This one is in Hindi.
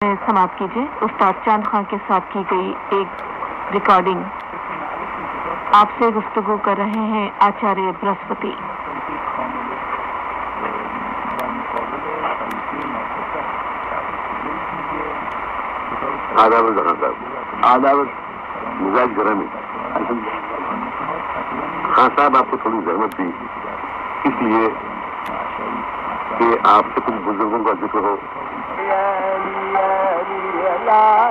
समाप्त कीजिए। उस्ताद चाँद खान के साथ की गई एक रिकॉर्डिंग आपसे गुफ्तगु कर रहे हैं आचार्य बृहस्पति। आदाब आदाब मिजाज गर्म है साहब, आपको थोड़ी ज़रूरत दी इसलिए कि आपसे कुछ बुज़ुर्गों का ज़िक्र हो। La la la